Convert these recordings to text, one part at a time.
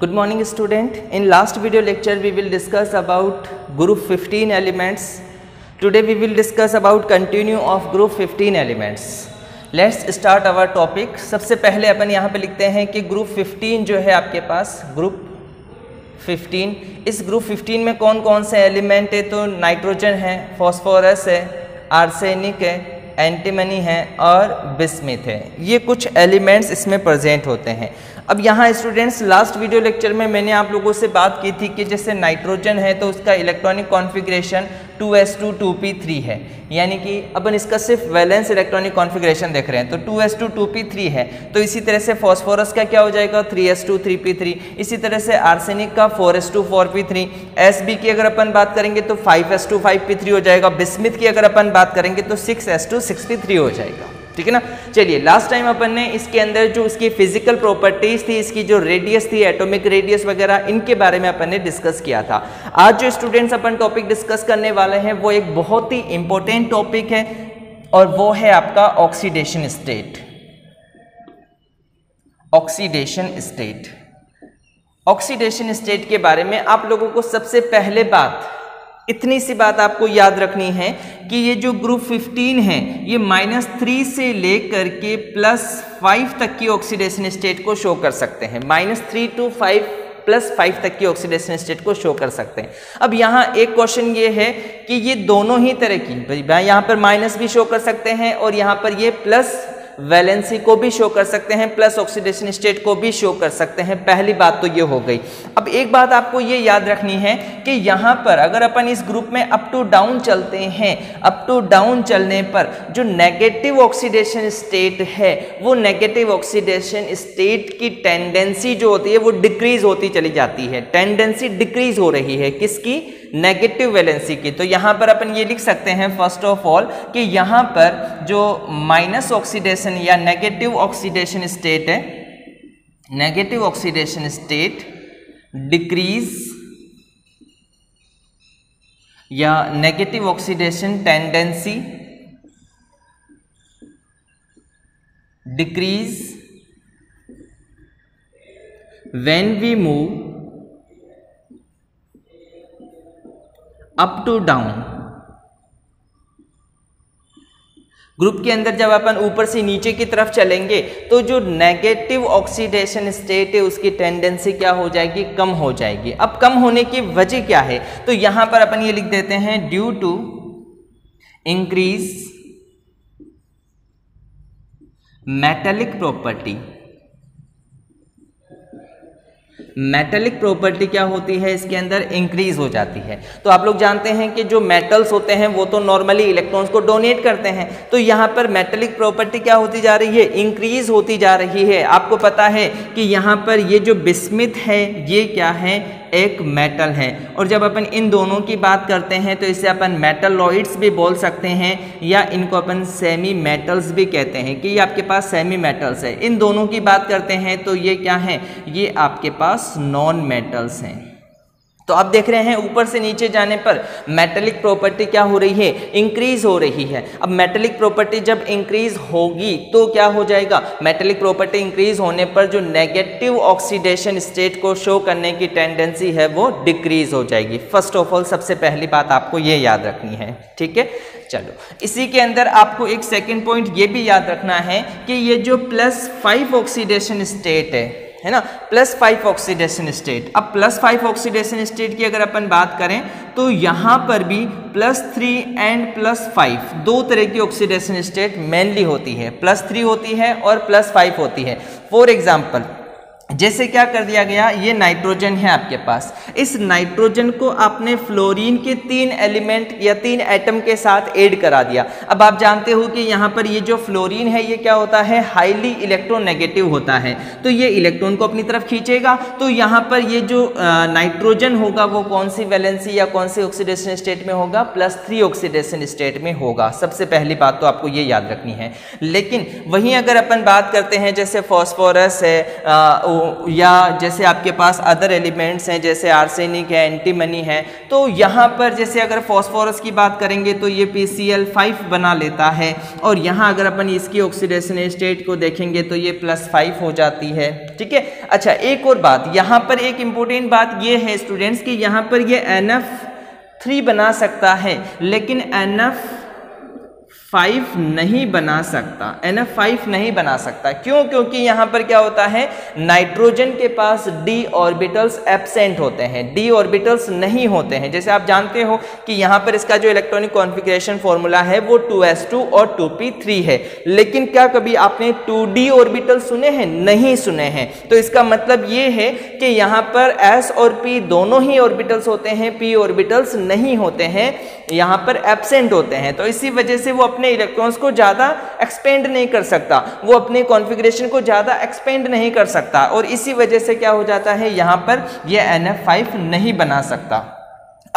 Good morning student in last video lecture we will discuss about group 15 elements today we will discuss about continue of group 15 elements let's start our topic सबसे पहले अपन यहाँ पे लिखते हैं कि group 15 जो है आपके पास ग्रुप 15 इस ग्रुप 15 में कौन कौन से एलिमेंट है? तो नाइट्रोजन है फॉस्फोरस है आर्सेनिक है एंटीमनी है और बिस्मिथ है. ये कुछ एलिमेंट्स इसमें प्रजेंट होते हैं. अब यहाँ स्टूडेंट्स लास्ट वीडियो लेक्चर में मैंने आप लोगों से बात की थी कि जैसे नाइट्रोजन है तो उसका इलेक्ट्रॉनिक कॉन्फ़िगरेशन 2s2 2p3 है। यानी कि अपन इसका सिर्फ़ वैलेंस इलेक्ट्रॉनिक कॉन्फ़िगरेशन देख रहे हैं। तो 2s2 2p3 है। तो इसी तरह से फॉस्फोरस का क्या हो जाएगा? 3s2 3p3 इसी तरह से आर्सेनिक का 4s2 4p3 एसबी की अगर अपन बात करेंगे तो 5s2 5p3 हो जाएगा। बिस्मिथ की अगर अपन बात करेंगे तो 6s2 6p3 हो जाएगा। ठीक है ना? चलिए लास्ट टाइम अपन ने इसके अंदर जो इसकी फ़िज़िकल प्रॉपर्टीज़ थी, इसकी जो रेडियस थी एटॉमिक रेडियस वगैरह, इनके बारे में अपन ने डिस्कस किया था। आज जो स्टूडेंट्स अपन टॉपिक डिस्कस करने वाले हैं, वो एक बहुत ही इंपॉर्टेंट टॉपिक है और वो है आपका oxidation state oxidation state oxidation state के बारे में आप लोगों को सबसे पहले बात इतनी सी बात आपको याद रखनी है कि ये जो ग्रुप 15 है, ये माइनस थ्री से लेकर के प्लस फाइव तक की ऑक्सीडेशन स्टेट को शो कर सकते हैं। Minus three two five plus five तक की ऑक्सीडेशन स्टेट को शो कर सकते हैं। अब यहाँ एक क्वेश्चन ये है कि ये दोनों ही तरह की यहाँ पर माइनस भी शो कर सकते हैं और यहाँ पर ये प्लस वैलेंसी को भी शो कर सकते हैं प्लस ऑक्सीडेशन स्टेट को भी शो कर सकते हैं। पहली बात तो ये हो गई। अब एक बात आपको ये याद रखनी है कि यहाँ पर अगर अपन इस ग्रुप में अप टू डाउन चलते हैं अप टू डाउन चलने पर जो नेगेटिव ऑक्सीडेशन स्टेट है, वो नेगेटिव ऑक्सीडेशन स्टेट की टेंडेंसी जो होती है, वो डिक्रीज होती चली जाती है। टेंडेंसी डिक्रीज हो रही है। किसकी? नेगेटिव वैलेंसी की। तो यहाँ पर अपन ये लिख सकते हैं फ़र्स्ट ऑफ़ ऑल कि यहाँ पर जो माइनस ऑक्सीडेशन या नेगेटिव ऑक्सीडेशन स्टेट है नेगेटिव ऑक्सीडेशन स्टेट डिक्रीज या negative oxidation tendency decrease when we move up to down group के अंदर जब अपन ऊपर से नीचे की तरफ़ चलेंगे तो जो नेगेटिव ऑक्सीडेशन स्टेट है, उसकी टेंडेंसी क्या हो जाएगी? कम हो जाएगी। अब कम होने की वजह क्या है? तो यहाँ पर अपन ये लिख देते हैं due to increase metallic property metallic property क्या होती है? इसके अंदर इंक्रीज हो जाती है। तो आप लोग जानते हैं कि जो मेटल्स होते हैं, वो तो नॉर्मली इलेक्ट्रॉन्स को डोनेट करते हैं। तो यहाँ पर मेटेलिक प्रॉपर्टी क्या होती जा रही है? इंक्रीज होती जा रही है। आपको पता है कि यहाँ पर ये जो बिस्मिथ है, ये क्या है? एक मेटल है। और जब अपन इन दोनों की बात करते हैं तो इसे अपन मेटलॉइड्स भी बोल सकते हैं, या इनको अपन सेमी मेटल्स भी कहते हैं कि ये आपके पास सेमी मेटल्स है। इन दोनों की बात करते हैं तो ये क्या है? ये आपके पास नॉन मेटल्स हैं। तो आप देख रहे हैं, ऊपर से नीचे जाने पर मेटेलिक प्रॉपर्टी क्या हो रही है? इंक्रीज हो रही है। अब मेटेलिक प्रॉपर्टी जब इंक्रीज होगी तो क्या हो जाएगा? मेटेलिक प्रॉपर्टी इंक्रीज होने पर जो नेगेटिव ऑक्सीडेशन स्टेट को शो करने की टेंडेंसी है, वो डिक्रीज हो जाएगी। फ़र्स्ट ऑफ़ ऑल सबसे पहली बात आपको ये याद रखनी है, ठीक है? चलो, इसी के अंदर आपको एक सेकेंड पॉइंट ये भी याद रखना है कि ये जो प्लस फाइव ऑक्सीडेशन स्टेट है है ना? प्लस फाइव ऑक्सीडेशन स्टेट अब प्लस फाइव ऑक्सीडेशन स्टेट की अगर अपन बात करें तो यहाँ पर भी plus three and plus five दो तरह की ऑक्सीडेशन स्टेट मेनली होती है। प्लस थ्री होती है और प्लस फाइव होती है। फॉर एग्ज़ाम्पल जैसे क्या कर दिया गया? ये नाइट्रोजन है आपके पास। इस नाइट्रोजन को आपने फ्लोरीन के तीन एलिमेंट या तीन एटम के साथ ऐड करा दिया। अब आप जानते हो कि यहाँ पर ये जो फ्लोरीन है, ये क्या होता है? हाईली इलेक्ट्रोनेगेटिव होता है। तो ये इलेक्ट्रॉन को अपनी तरफ़ खींचेगा। तो यहाँ पर ये जो नाइट्रोजन होगा, वो कौन सी वैलेंसी या कौन सी ऑक्सीडेशन स्टेट में होगा? प्लस थ्री ऑक्सीडेशन स्टेट में होगा। सबसे पहली बात तो आपको ये याद रखनी है। लेकिन वहीं अगर अपन बात करते हैं, जैसे फॉस्फोरस है या जैसे आपके पास अदर एलिमेंट्स हैं, जैसे आर्सेनिक है एंटीमनी है तो यहाँ पर जैसे अगर फॉस्फोरस की बात करेंगे तो ये पी सी एल फाइव बना लेता है। और यहाँ अगर अपन इसकी ऑक्सीडेशन स्टेट को देखेंगे तो ये प्लस फाइव हो जाती है। ठीक है? अच्छा एक और बात, यहाँ पर एक इम्पोर्टेंट बात ये है स्टूडेंट्स कि, यहाँ पर ये एन एफ़ थ्री बना सकता है, लेकिन एन एफ़ फाइव नहीं बना सकता, एन एफ़ फाइव नहीं बना सकता। क्यों? क्योंकि यहाँ पर क्या होता है? नाइट्रोजन के पास डी ऑर्बिटल्स एबसेंट होते हैं, डी ऑर्बिटल्स नहीं होते हैं। जैसे आप जानते हो कि यहाँ पर इसका जो इलेक्ट्रॉनिक कॉन्फ़िगरेशन फॉर्मूला है, वो 2s2 और 2p3 है। लेकिन क्या कभी आपने 2d ऑर्बिटल सुने हैं? नहीं सुने हैं। तो इसका मतलब ये है कि यहाँ पर s और p दोनों ही ऑर्बिटल्स होते हैं p ऑर्बिटल्स नहीं होते हैं, यहाँ पर एबसेंट होते हैं। तो इसी वजह से वो अपने इलेक्ट्रॉन्स को ज़्यादा एक्सपेंड नहीं कर सकता। वो अपने कॉन्फिग्रेशन को ज़्यादा एक्सपेंड नहीं कर सकता। और इसी वजह से क्या हो जाता है, यहाँ पर यह एन नहीं बना सकता।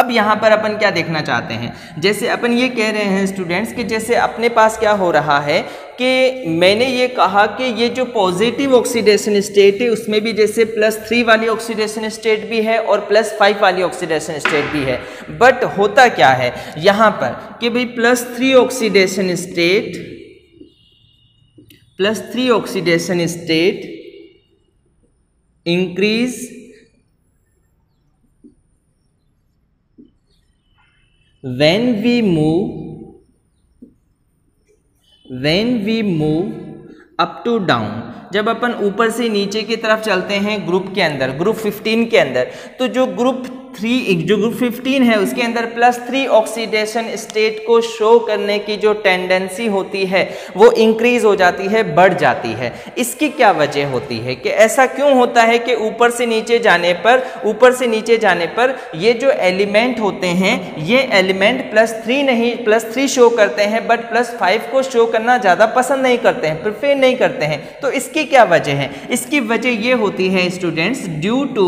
अब यहाँ पर अपन क्या देखना चाहते हैं? जैसे अपन ये कह रहे हैं स्टूडेंट्स कि जैसे अपने पास क्या हो रहा है कि मैंने ये कहा कि ये जो पॉजिटिव ऑक्सीडेशन स्टेट है, उसमें भी जैसे प्लस थ्री वाली ऑक्सीडेशन स्टेट भी है और प्लस फाइव वाली ऑक्सीडेशन स्टेट भी है। बट होता क्या है? यहाँ पर कि भाई plus three oxidation state plus three oxidation state increase when we move, when we move up to down, जब अपन ऊपर से नीचे की तरफ़ चलते हैं ग्रुप के अंदर ग्रुप 15 के अंदर तो जो ग्रुप थ्री जो ग्रुप फिफ्टीन है, उसके अंदर प्लस थ्री ऑक्सीडेशन स्टेट को शो करने की जो टेंडेंसी होती है, वो इंक्रीज हो जाती है, बढ़ जाती है। इसकी क्या वजह होती है कि ऐसा क्यों होता है कि ऊपर से नीचे जाने पर, ऊपर से नीचे जाने पर ये जो एलिमेंट होते हैं, ये एलिमेंट प्लस थ्री नहीं प्लस थ्री शो करते हैं बट प्लस फाइव को शो करना ज़्यादा पसंद नहीं करते हैं प्रिफेर नहीं करते हैं। तो इसकी क्या वजह है? इसकी वजह ये होती है students due to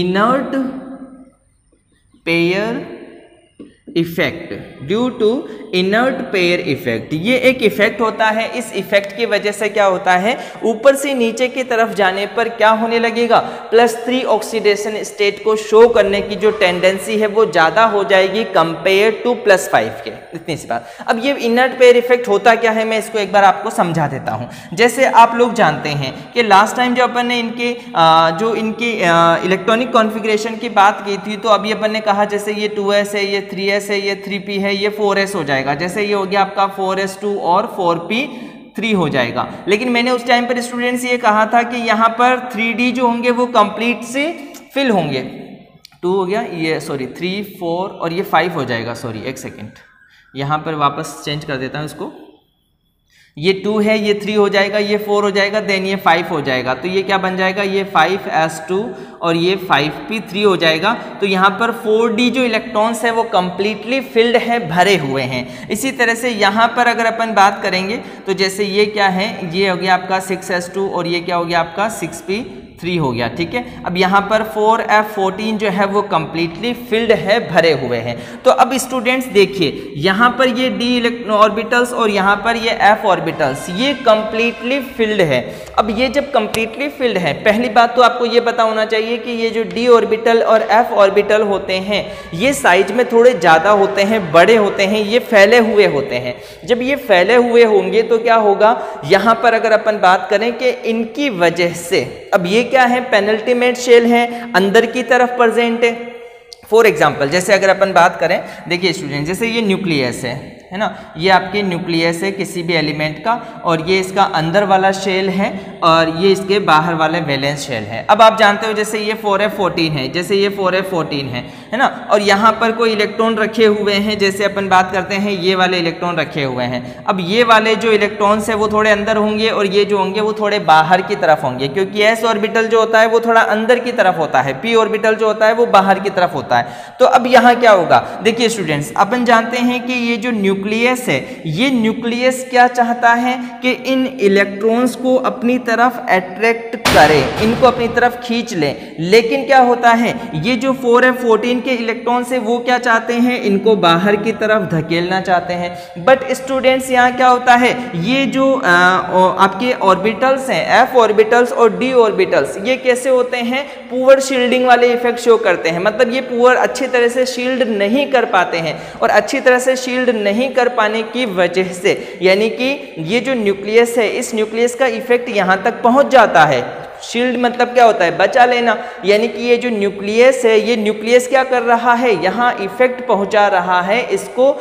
inert pair effect due to inert pair effect ये एक इफ़ेक्ट होता है। इस इफ़ेक्ट की वजह से क्या होता है? ऊपर से नीचे की तरफ़ जाने पर क्या होने लगेगा? प्लस थ्री ऑक्सीडेशन स्टेट को शो करने की जो टेंडेंसी है, वो ज़्यादा हो जाएगी कंपेयर टू प्लस फाइव के। इतनी सी बात। अब ये इनर्ट पेयर इफ़ेक्ट होता क्या है? मैं इसको एक बार आपको समझा देता हूँ। जैसे आप लोग जानते हैं कि लास्ट टाइम जो अपन ने इनके जो इनके इलेक्ट्रॉनिक कॉन्फ़िगरेशन की बात की थी तो अभी अपन ने कहा जैसे ये टू है, ये थ्री है ये थ्री पी है, ये फोर एस हो जाएगा। जैसे ये हो गया आपका फोर एस टू और फोर पी थ्री हो जाएगा। लेकिन मैंने उस टाइम पर स्टूडेंट्स ये कहा था कि यहाँ पर थ्री डी जो होंगे वो कंप्लीट से फिल होंगे। टू हो गया, ये सॉरी थ्री फोर और ये फाइव हो जाएगा सॉरी एक सेकेंड यहाँ पर वापस चेंज कर देता हूँ इसको। ये टू है, ये थ्री हो जाएगा, ये फोर हो जाएगा, देन ये फाइव हो जाएगा। तो ये क्या बन जाएगा? ये फाइव एस टू और ये फाइव पी थ्री हो जाएगा। तो यहाँ पर फोर डी जो इलेक्ट्रॉन्स हैं, वो कम्प्लीटली फिल्ड है, भरे हुए हैं। इसी तरह से यहाँ पर अगर अपन बात करेंगे तो जैसे ये क्या है? ये हो गया आपका सिक्स एस टू और ये क्या हो गया आपका सिक्स पी थ्री हो गया, ठीक है? अब यहाँ पर फोर एफ़ फोर्टीन जो है वो कंप्लीटली फिल्ड है, भरे हुए हैं। तो अब स्टूडेंट्स देखिए, यहाँ पर ये डी ऑर्बिटल्स और यहाँ पर ये एफ़ ऑर्बिटल्स ये कंप्लीटली फिल्ड है। अब ये जब कंप्लीटली फिल्ड है, पहली बात तो आपको ये पता होना चाहिए कि ये जो डी ऑर्बिटल और एफ़ ऑर्बिटल होते हैं, ये साइज़ में थोड़े ज़्यादा होते हैं, बड़े होते हैं, ये फैले हुए होते हैं। जब ये फैले हुए होंगे तो क्या होगा? यहाँ पर अगर अपन बात करें कि इनकी वजह से, अब ये क्या है? पेनल्टीमेट शेल है, अंदर की तरफ़ प्रेजेंट है। फॉर एग्ज़ाम्पल जैसे अगर अपन बात करें, देखिए स्टूडेंट जैसे ये न्यूक्लियस है है ना? ये आपके न्यूक्लियस है, किसी भी एलिमेंट का, और ये इसका अंदर वाला शेल है, और ये इसके बाहर वाले वैलेंस शेल है। अब आप जानते हो, जैसे ये फोर एफ़ फोर्टीन है, जैसे ये फोर एफ़ फोर्टीन है है ना? और यहाँ पर कोई इलेक्ट्रॉन रखे हुए हैं, जैसे अपन बात करते हैं, ये वाले इलेक्ट्रॉन रखे हुए हैं। अब ये वाले जो इलेक्ट्रॉन्स है, वो थोड़े अंदर होंगे, और ये जो होंगे, वो थोड़े बाहर की तरफ़ होंगे, क्योंकि एस ऑर्बिटल जो होता है, वो थोड़ा अंदर की तरफ़ होता है पी ऑर्बिटल जो होता है, वो बाहर की तरफ़ होता है। तो अब यहाँ क्या होगा? देखिए स्टूडेंट्स अपन जानते हैं कि ये जो न्यू न्यूक्लियस है। ये न्यूक्लियस क्या चाहता है कि इन इलेक्ट्रॉन्स को अपनी तरफ़ अट्रैक्ट करे इनको अपनी तरफ़ खींच ले। लेकिन क्या होता है ये जो फोर एफ़ फोर्टीन के इलेक्ट्रॉन्स है वो क्या चाहते हैं इनको बाहर की तरफ़ धकेलना चाहते हैं। बट स्टूडेंट्स यहाँ क्या होता है ये जो आ, आपके ऑर्बिटल्स हैं एफ़ ऑर्बिटल्स और डी ऑर्बिटल्स ये कैसे होते हैं पुअर शील्डिंग वाले इफ़ेक्ट शो करते हैं। मतलब ये पुअर अच्छी तरह से शील्ड नहीं कर पाते हैं और अच्छी तरह से शील्ड नहीं कर पाने की वजह से, यानी कि ये जो न्यूक्लियस है, इस न्यूक्लियस का इफ़ेक्ट यहाँ तक पहुँच जाता है। शील्ड मतलब क्या होता है? बचा लेना। यानी कि ये जो न्यूक्लियस है, ये न्यूक्लियस क्या कर रहा है? यहाँ इफ़ेक्ट पहुँचा रहा है, इसको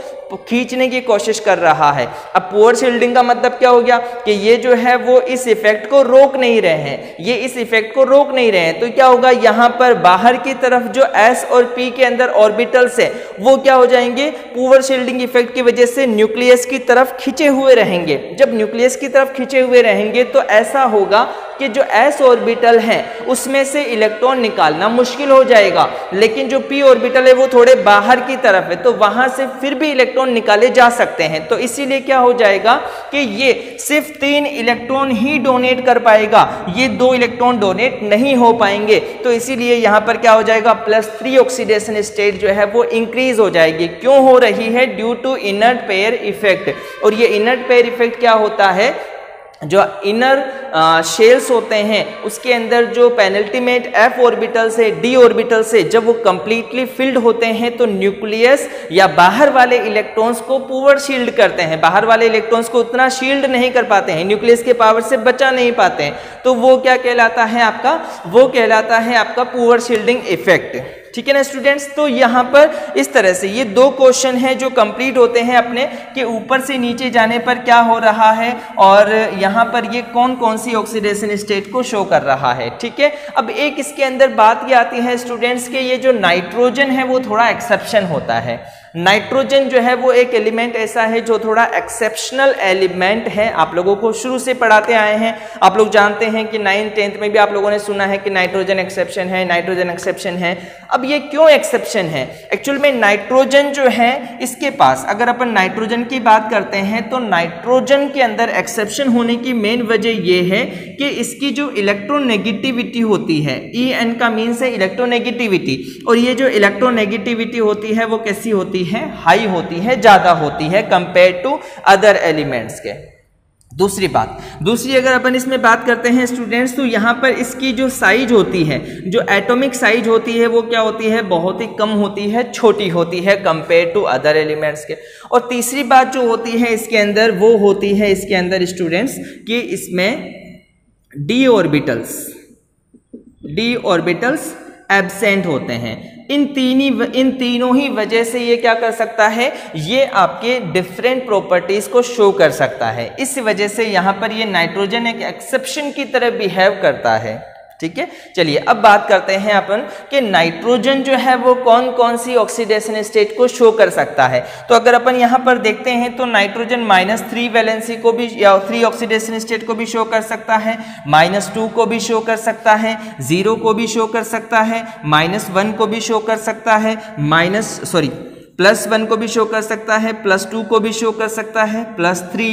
खींचने की कोशिश कर रहा है। अब पुअर शील्डिंग का मतलब क्या हो गया? कि ये जो है, वो इस इफ़ेक्ट को रोक नहीं रहे हैं। ये इस इफ़ेक्ट को रोक नहीं रहे हैं। तो क्या होगा? यहाँ पर बाहर की तरफ़ जो एस और पी के अंदर ऑर्बिटल्स है, वो क्या हो जाएँगे? पुअर शील्डिंग इफ़ेक्ट की वजह से न्यूक्लियस की तरफ़ खिंचे हुए रहेंगे। जब न्यूक्लियस की तरफ़ खिंचे हुए रहेंगे तो ऐसा होगा कि जो एस ऑर्बिटल हैं, उसमें से इलेक्ट्रॉन निकालना मुश्किल हो जाएगा। लेकिन जो पी ऑर्बिटल है, वो थोड़े बाहर की तरफ़ है तो वहाँ से फिर भी इलेक्ट्रॉन निकाले जा सकते हैं। तो इसीलिए क्या हो जाएगा कि ये सिर्फ़ तीन इलेक्ट्रॉन ही डोनेट कर पाएगा, ये दो इलेक्ट्रॉन डोनेट नहीं हो पाएँगे। तो इसीलिए यहाँ पर क्या हो जाएगा, प्लस थ्री ऑक्सीडेशन स्टेट जो है, वो इंक्रीज हो जाएगी। क्यों हो रही है? Due to inert pair effect. और ये इनर्ट पेयर इफ़ेक्ट क्या होता है? जो इनर शेल्स होते हैं, उसके अंदर जो पेनल्टीमेट एफ़ ऑर्बिटल से डी ऑर्बिटल से जब वो कंप्लीटली फिल्ड होते हैं तो न्यूक्लियस या बाहर वाले इलेक्ट्रॉन्स को पुअर शील्ड करते हैं। बाहर वाले इलेक्ट्रॉन्स को उतना शील्ड नहीं कर पाते हैं न्यूक्लियस के पावर से बचा नहीं पाते हैं। तो वो क्या कहलाता है आपका? वो कहलाता है आपका पुअर शील्डिंग इफ़ेक्ट ठीक है ना स्टूडेंट्स तो यहाँ पर इस तरह से, ये दो क्वेश्चन हैं जो कंप्लीट होते हैं अपने, कि ऊपर से नीचे जाने पर क्या हो रहा है, और यहाँ पर ये कौन कौन सी ऑक्सीडेशन स्टेट को शो कर रहा है, ठीक है? अब एक इसके अंदर बात ये आती है स्टूडेंट्स के ये जो नाइट्रोजन है, वो थोड़ा एक्सेप्शन होता है। नाइट्रोजन जो है वो एक एलिमेंट ऐसा है जो थोड़ा एक्सेप्शनल एलिमेंट है। आप लोगों को शुरू से पढ़ाते आए हैं। आप लोग जानते हैं कि नाइन्थ टेंथ में भी आप लोगों ने सुना है कि नाइट्रोजन एक्सेप्शन है, नाइट्रोजन एक्सेप्शन है। अब ये क्यों एक्सेप्शन है? एक्चुअल में नाइट्रोजन जो है, इसके पास अगर अपन नाइट्रोजन की बात करते हैं तो नाइट्रोजन के अंदर एक्सेप्शन होने की मेन वजह यह है कि इसकी जो इलेक्ट्रोनेगेटिविटी होती है ई e एन का मीन्स है इलेक्ट्रोनेगेटिविटी और ये जो इलेक्ट्रोनेगेटिविटी होती है, वो कैसी होती होती है हाई होती है, ज़्यादा होती है कंपेयर टू अदर एलिमेंट्स के। दूसरी बात, दूसरी अगर अपन इसमें बात करते हैं स्टूडेंट्स तो यहाँ पर इसकी जो साइज़ होती है, जो एटॉमिक साइज़ होती है, वो क्या होती है? बहुत ही कम होती है, छोटी होती है कंपेयर टू अदर एलिमेंट्स के। और तीसरी बात जो होती है इसके अंदर, वो होती है इसके अंदर स्टूडेंट्स कि इसमें D orbitals D orbitals absent होते हैं। इन तीन ही इन तीनों ही वजह से ये क्या कर सकता है? ये आपके डिफरेंट प्रॉपर्टीज़ को शो कर सकता है। इस वजह से यहाँ पर ये नाइट्रोजन एक एक्सेप्शन की तरह बिहेव करता है। ठीक है? चलिए, अब बात करते हैं अपन कि नाइट्रोजन जो है वो कौन कौन सी ऑक्सीडेशन स्टेट को शो कर सकता है? तो अगर अपन यहाँ पर देखते हैं तो नाइट्रोजन माइनस थ्री वैलेंसी को भी, या थ्री ऑक्सीडेशन स्टेट को भी शो कर सकता है माइनस टू को भी शो कर सकता है ज़ीरो को भी शो कर सकता है माइनस वन को भी शो कर सकता है माइनस सॉरी प्लस वन को भी शो कर सकता है प्लस टू को भी शो कर सकता है plus three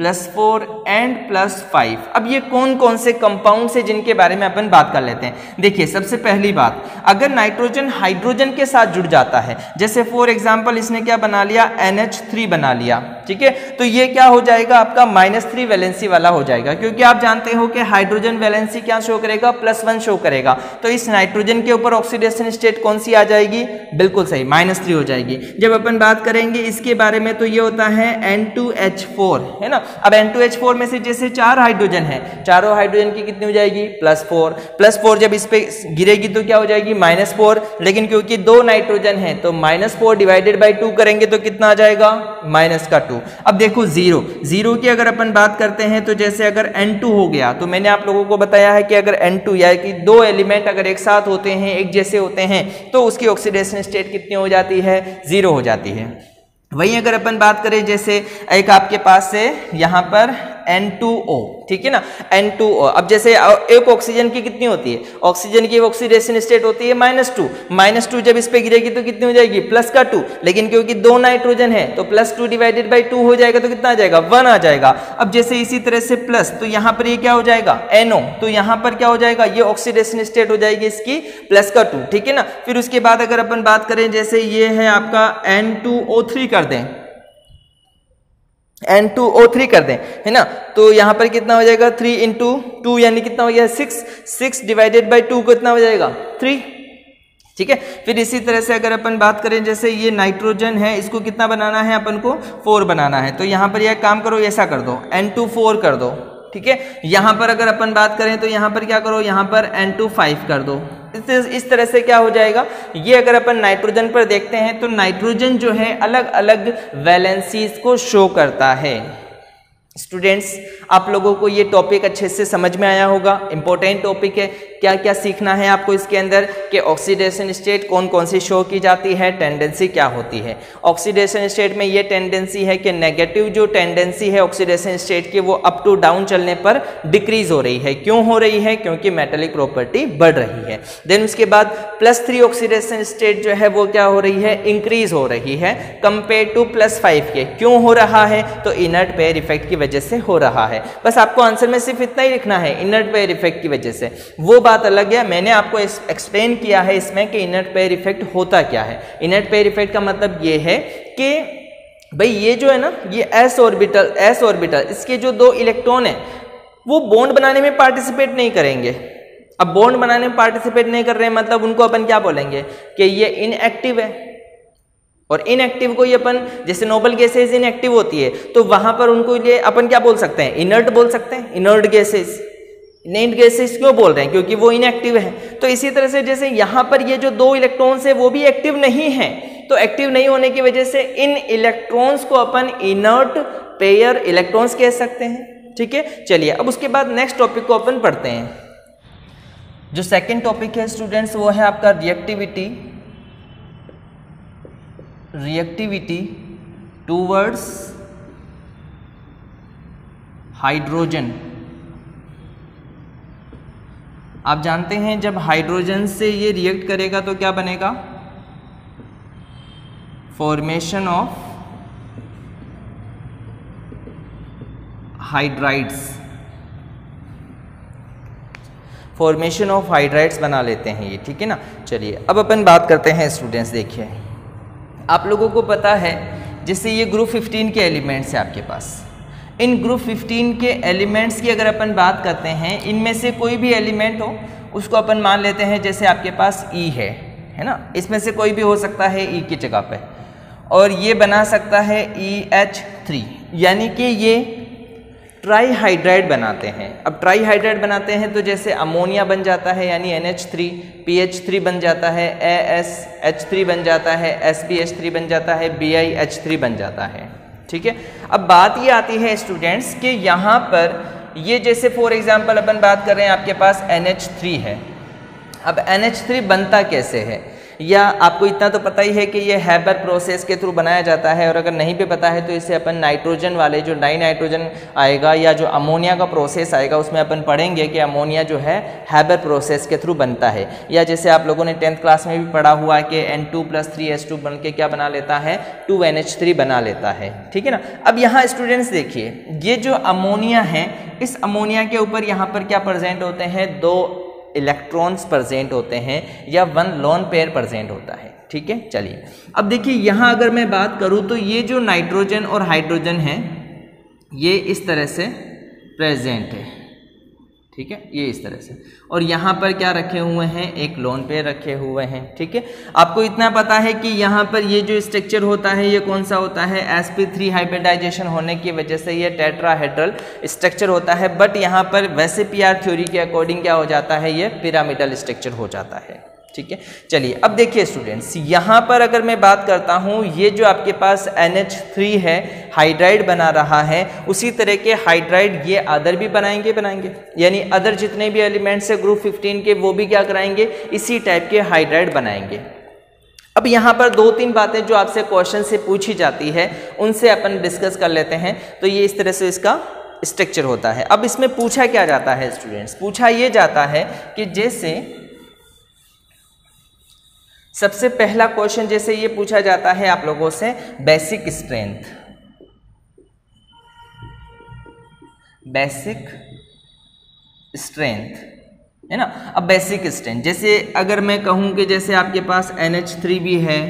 plus four and plus five अब ये कौन कौन से कंपाउंड है जिनके बारे में अपन बात कर लेते हैं? देखिए, सबसे पहली बात, अगर नाइट्रोजन हाइड्रोजन के साथ जुड़ जाता है, जैसे फॉर एग्ज़ाम्पल इसने क्या बना लिया? NH3 बना लिया, ठीक है? तो ये क्या हो जाएगा? आपका माइनस थ्री वैलेंसी वाला हो जाएगा, क्योंकि आप जानते हो कि हाइड्रोजन वैलेंसी क्या शो करेगा? प्लस वन शो करेगा। तो इस नाइट्रोजन के ऊपर ऑक्सीडेशन स्टेट कौन सी आ जाएगी? बिल्कुल सही माइनस थ्री हो जाएगी। जब अपन बात करेंगे इसके बारे में तो ये होता है N2H4 है ना? अब N2H4 में से जैसे चार हाइड्रोजन है, चारों हाइड्रोजन की कितनी हो जाएगी? प्लस फोर प्लस फोर जब इस पे गिरेगी तो क्या हो जाएगी? माइनस फोर लेकिन क्योंकि दो नाइट्रोजन है तो minus four divided by two करेंगे तो कितना आ जाएगा? माइनस का टू अब देखो ज़ीरो ज़ीरो की अगर अपन बात करते हैं तो जैसे अगर N2 हो गया तो मैंने आप लोगों को बताया है कि अगर N2 या कि दो एलिमेंट अगर एक साथ होते हैं, एक जैसे होते हैं तो उसकी ऑक्सीडेशन स्टेट कितनी हो जाती है? ज़ीरो हो जाती है. वहीं अगर अपन बात करें जैसे एक आपके पास से यहाँ पर N2O ठीक है ना? N2O अब जैसे एक ऑक्सीजन की कितनी होती है? ऑक्सीजन की ऑक्सीडेशन स्टेट होती है माइनस टू माइनस टू जब इस पे गिरेगी तो कितनी हो जाएगी? प्लस का टू लेकिन क्योंकि दो नाइट्रोजन है तो plus two divided by two हो जाएगा तो कितना आ जाएगा? वन आ जाएगा. अब जैसे इसी तरह से प्लस तो यहाँ पर ये क्या हो जाएगा? एनओ तो यहाँ पर क्या हो जाएगा? ये ऑक्सीडेशन स्टेट हो जाएगी इसकी प्लस का टू ठीक है ना? फिर उसके बाद अगर अपन बात करें, जैसे ये है आपका N2O3 कर दें. N2O3 कर दें, है ना? तो यहाँ पर कितना हो जाएगा? थ्री इंटू टू यानी कितना हो गया? Six. Six divided by two कितना हो जाएगा? थ्री। ठीक है? फिर इसी तरह से अगर अपन बात करें, जैसे ये नाइट्रोजन है, इसको कितना बनाना है? अपन को फोर बनाना है। तो यहाँ पर यह काम करो, ऐसा कर दो। एन टू फोर कर दो। ठीक है? यहाँ पर अगर अपन बात करें तो यहाँ पर क्या करो? यहाँ पर एन टू फाइव कर दो। इस तरह से क्या हो जाएगा? ये अगर अपन नाइट्रोजन पर देखते हैं तो नाइट्रोजन जो है अलग अलग वैलेंसीज को शो करता है। स्टूडेंट्स आप लोगों को ये टॉपिक अच्छे से समझ में आया होगा। इंपॉर्टेंट टॉपिक है। क्या क्या सीखना है आपको इसके अंदर? कि ऑक्सीडेशन स्टेट कौन कौन सी शो की जाती है? टेंडेंसी क्या होती है? ऑक्सीडेशन स्टेट में ये टेंडेंसी है कि नेगेटिव जो टेंडेंसी है ऑक्सीडेशन स्टेट की, वो अप टू डाउन चलने पर डिक्रीज हो रही है। क्यों हो रही है? क्योंकि मेटेलिक प्रॉपर्टी बढ़ रही है। देन उसके बाद प्लस थ्री ऑक्सीडेशन स्टेट जो है, वो क्या हो रही है? इंक्रीज हो रही है। कंपेयर टू प्लस फाइव के। क्यों हो रहा है? तो इनर्ट पेयर इफ़ेक्ट की वजह से हो रहा है। बस आपको आंसर में सिर्फ़ इतना ही लिखना है इनर्ट पेयर इफ़ेक्ट की वजह से। वो बात अलग है, मैंने आपको एक्सप्लेन किया है इसमें कि इनर्ट पेयर इफ़ेक्ट होता क्या है। इनर्ट पेयर इफ़ेक्ट का मतलब ये है कि, भाई ये जो है ना, ये एस ऑर्बिटल एस ऑर्बिटल इसके जो दो इलेक्ट्रॉन है, वो बॉन्ड बनाने में पार्टिसिपेट नहीं करेंगे। अब बॉन्ड बनाने में पार्टिसिपेट नहीं कर रहे हैं मतलब उनको अपन क्या बोलेंगे? कि ये इनएक्टिव है। और इनएक्टिव को अपन, जैसे नोबल गैसेज इनएक्टिव होती है तो वहाँ पर उनको लिए अपन क्या बोल सकते हैं? इनर्ट बोल सकते हैं? इनर्ट गैसेज नेट गैसेस क्यों बोल रहे हैं? क्योंकि वो इनएक्टिव है। तो इसी तरह से जैसे यहाँ पर ये जो दो इलेक्ट्रॉन्स है, वो भी एक्टिव नहीं है। तो एक्टिव नहीं होने की वजह से इन इलेक्ट्रॉन्स को अपन इनर्ट पेयर इलेक्ट्रॉन्स कह सकते हैं। ठीक है? चलिए, अब उसके बाद नेक्स्ट टॉपिक को अपन पढ़ते हैं। जो सेकेंड टॉपिक है स्टूडेंट्स वो है आपका रिएक्टिविटी रिएक्टिविटी टूवर्ड्स हाइड्रोजन आप जानते हैं, जब हाइड्रोजन से ये रिएक्ट करेगा तो क्या बनेगा? Formation of hydrides formation of hydrides बना लेते हैं ये, ठीक है ना? चलिए, अब अपन बात करते हैं स्टूडेंट्स देखिए। आप लोगों को पता है, जैसे ये ग्रुप 15 के एलिमेंट्स हैं आपके पास। इन ग्रुप 15 के एलिमेंट्स की अगर अपन बात करते हैं, इनमें से कोई भी एलिमेंट हो, उसको अपन मान लेते हैं जैसे आपके पास ई e है है ना? इसमें से कोई भी हो सकता है ई e की जगह पर और ये बना सकता है ई एच थ्री यानी कि ये ट्राई हाइड्राइड बनाते हैं। अब ट्राई हाइड्राइड बनाते हैं तो जैसे अमोनिया बन जाता है, यानी N H three P H three बन जाता है ए एस एच थ्री बन जाता है एस पी एच थ्री बन जाता है बी आई एच थ्री बन जाता है। ठीक है? अब बात ये आती है स्टूडेंट्स कि यहाँ पर ये जैसे फॉर एग्जांपल अपन बात कर रहे हैं, आपके पास NH3 है। अब NH3 बनता कैसे है? या आपको इतना तो पता ही है कि ये हैबर प्रोसेस के थ्रू बनाया जाता है और अगर नहीं भी पता है तो इसे अपन नाइट्रोजन वाले जो डाई नाइट्रोजन आएगा या जो अमोनिया का प्रोसेस आएगा, उसमें अपन पढ़ेंगे कि अमोनिया जो है हैबर प्रोसेस के थ्रू बनता है। या जैसे आप लोगों ने टेंथ क्लास में भी पढ़ा हुआ है कि N two plus three S two बन के क्या बना लेता है? टू एन एच थ्री बना लेता है। ठीक है ना? अब यहाँ स्टूडेंट्स देखिए, ये जो अमोनिया है, इस अमोनिया के ऊपर यहाँ पर क्या प्रेजेंट होते हैं? दो इलेक्ट्रॉन्स प्रजेंट होते हैं या वन लॉन पेयर प्रजेंट होता है। ठीक है? चलिए। अब देखिए, यहाँ अगर मैं बात करूँ तो ये जो नाइट्रोजन और हाइड्रोजन है, ये इस तरह से प्रेजेंट है। ठीक है? ये इस तरह से। और यहाँ पर क्या रखे हुए हैं? एक लोन पे रखे हुए हैं, ठीक है? आपको इतना पता है कि यहाँ पर ये जो स्ट्रक्चर होता है, ये कौन सा होता है? एस पी थ्री हाइब्रिडाइजेशन होने की वजह से ये टेट्राहेड्रल स्ट्रक्चर होता है बट यहाँ पर वैसे पीआर थ्योरी के अकॉर्डिंग क्या हो जाता है? ये पिरामिडल स्ट्रक्चर हो जाता है। ठीक है? चलिए, अब देखिए स्टूडेंट्स यहाँ पर अगर मैं बात करता हूँ, ये जो आपके पास NH3 है हाइड्राइड बना रहा है, उसी तरह के हाइड्राइड ये अदर भी बनाएँगे बनाएँगे। यानी अदर जितने भी एलिमेंट्स है ग्रुप 15 के, वो भी क्या कराएँगे? इसी टाइप के हाइड्राइड बनाएँगे। अब यहाँ पर दो तीन बातें जो आपसे क्वेश्चन से पूछी जाती है, उनसे अपन डिस्कस कर लेते हैं। तो ये इस तरह से इसका स्ट्रक्चर होता है। अब इसमें पूछा क्या जाता है स्टूडेंट्स पूछा ये जाता है कि जैसे सबसे पहला क्वेश्चन जैसे ये पूछा जाता है आप लोगों से बेसिक स्ट्रेंथ बेसिक स्ट्रेंथ है ना? अब बेसिक स्ट्रेंथ जैसे अगर मैं कहूँ कि जैसे आपके पास एन एच थ्री भी है,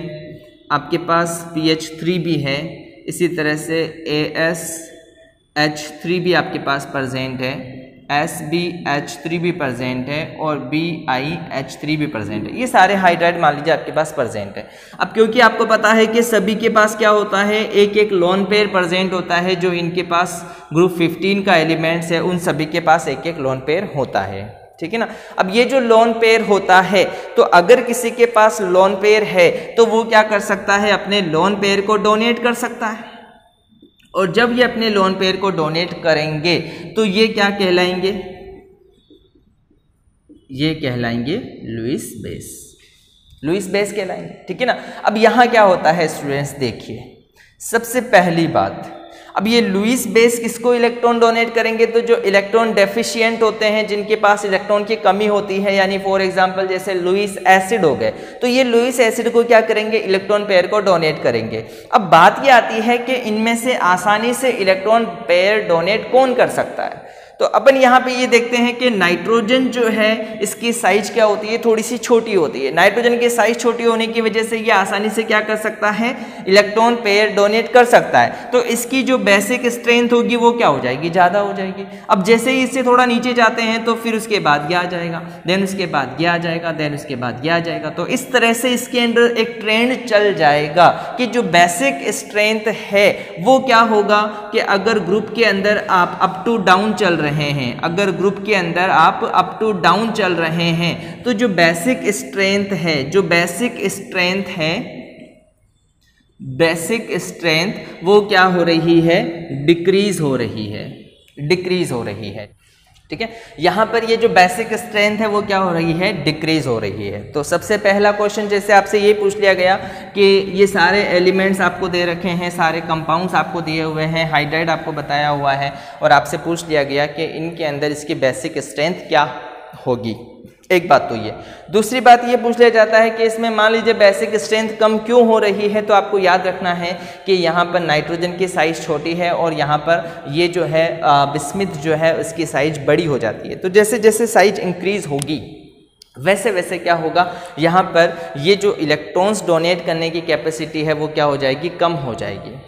आपके पास पी एच थ्री भी है, इसी तरह से ए एस एच थ्री भी आपके पास प्रजेंट है। एस बी एच थ्री भी प्रजेंट है और बी आई एच थ्री भी प्रजेंट है। ये सारे हाइड्राइड मान लीजिए आपके पास प्रजेंट है। अब क्योंकि आपको पता है कि सभी के पास क्या होता है एक एक लोन पेयर प्रजेंट होता है जो इनके पास ग्रुप 15 का एलिमेंट्स है, उन सभी के पास एक एक लोन पेयर होता है। ठीक है ना? अब ये जो लोन पेयर होता है तो अगर किसी के पास लोन पेयर है तो वो क्या कर सकता है, अपने लोन पेयर को डोनेट कर सकता है। और जब ये अपने लोन पेयर को डोनेट करेंगे तो ये क्या कहलाएँगे? ये कहलाएँगे लुइस बेस। लुइस बेस कहलाएँगे, ठीक है ना? अब यहाँ क्या होता है, स्टूडेंट्स, देखिए, सबसे पहली बात अब ये लुइस बेस किसको इलेक्ट्रॉन डोनेट करेंगे? तो जो इलेक्ट्रॉन डेफिशिएंट होते हैं, जिनके पास इलेक्ट्रॉन की कमी होती है, यानी फॉर एग्जांपल जैसे लुइस एसिड हो गए तो ये लुइस एसिड को क्या करेंगे? इलेक्ट्रॉन पेयर को डोनेट करेंगे। अब बात ये आती है कि इनमें से आसानी से इलेक्ट्रॉन पेयर डोनेट कौन कर सकता है? तो अपन यहाँ पे ये देखते हैं कि नाइट्रोजन जो है, इसकी साइज़ क्या होती है? थोड़ी सी छोटी होती है। नाइट्रोजन की साइज़ छोटी होने की वजह से ये आसानी से क्या कर सकता है? इलेक्ट्रॉन पेयर डोनेट कर सकता है। तो इसकी जो बेसिक स्ट्रेंथ होगी, वो क्या हो जाएगी? ज़्यादा हो जाएगी। अब जैसे ही इससे थोड़ा नीचे जाते हैं तो फिर उसके बाद यह आ जाएगा। देन उसके बाद यह आ जाएगा। देन उसके बाद यह आ जाएगा। तो इस तरह से इसके अंदर एक ट्रेंड चल जाएगा कि जो बेसिक स्ट्रेंथ है, वो क्या होगा कि अगर ग्रुप के अंदर आप अप टू डाउन चल रहे रहे हैं। अगर ग्रुप के अंदर आप अप टू डाउन चल रहे हैं तो जो बेसिक स्ट्रेंथ है, जो बेसिक स्ट्रेंथ है बेसिक स्ट्रेंथ वो क्या हो रही है? डिक्रीज हो रही है। डिक्रीज हो रही है। ठीक है? यहाँ पर ये जो बेसिक स्ट्रेंथ है, वो क्या हो रही है? डिक्रीज हो रही है। तो सबसे पहला क्वेश्चन जैसे आपसे ये पूछ लिया गया कि ये सारे एलिमेंट्स आपको दे रखे हैं, सारे कंपाउंड्स आपको दिए हुए हैं हाइड्राइड आपको बताया हुआ है, और आपसे पूछ लिया गया कि इनके अंदर इसकी बेसिक स्ट्रेंथ क्या होगी? एक बात तो ये। दूसरी बात ये पूछ लिया जाता है कि इसमें मान लीजिए बेसिक स्ट्रेंथ कम क्यों हो रही है तो आपको याद रखना है कि यहाँ पर नाइट्रोजन की साइज़ छोटी है और यहाँ पर ये जो है विस्मित जो है, उसकी साइज़ बड़ी हो जाती है। तो जैसे जैसे साइज़ इंक्रीज होगी, वैसे वैसे क्या होगा, यहाँ पर ये जो इलेक्ट्रॉन्स डोनेट करने की कैपेसिटी है, वो क्या हो जाएगी, कम हो जाएगी।